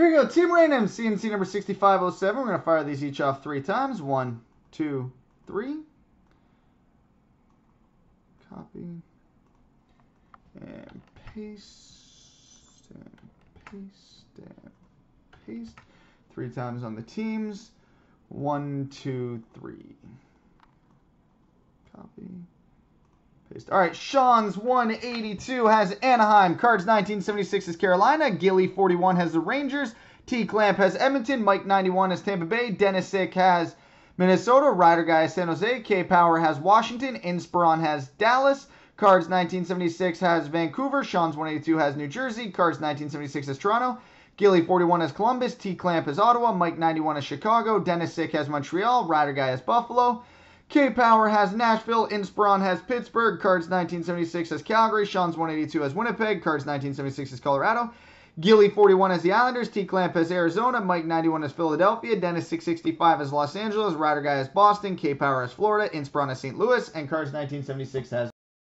Here we go. Team Random, CNC number 6507. We're going to fire these each off three times. One, two, three. Copy. And paste. And paste. And paste. Three times on the teams. One, two, three. Copy. Paste. All right, Sean's 182 has Anaheim. Cards 1976 is Carolina. Gilly 41 has the Rangers. T Clamp has Edmonton. Mike 91 has Tampa Bay. Dennis Sick has Minnesota. Rider Guy has San Jose. K Power has Washington. Inspiron has Dallas. Cards 1976 has Vancouver. Sean's 182 has New Jersey. Cards 1976 has Toronto. Gilly 41 has Columbus. T Clamp has Ottawa. Mike 91 has Chicago. Dennis Sick has Montreal. Rider Guy has Buffalo. K Power has Nashville. Inspiron has Pittsburgh. Cards 1976 has Calgary. Sean's 182 has Winnipeg. Cards 1976 has Colorado. Gilly 41 has the Islanders. T Clamp has Arizona. Mike 91 has Philadelphia. Dennis 665 has Los Angeles. Rider Guy has Boston. K Power has Florida. Inspiron has St. Louis. And Cards 1976 has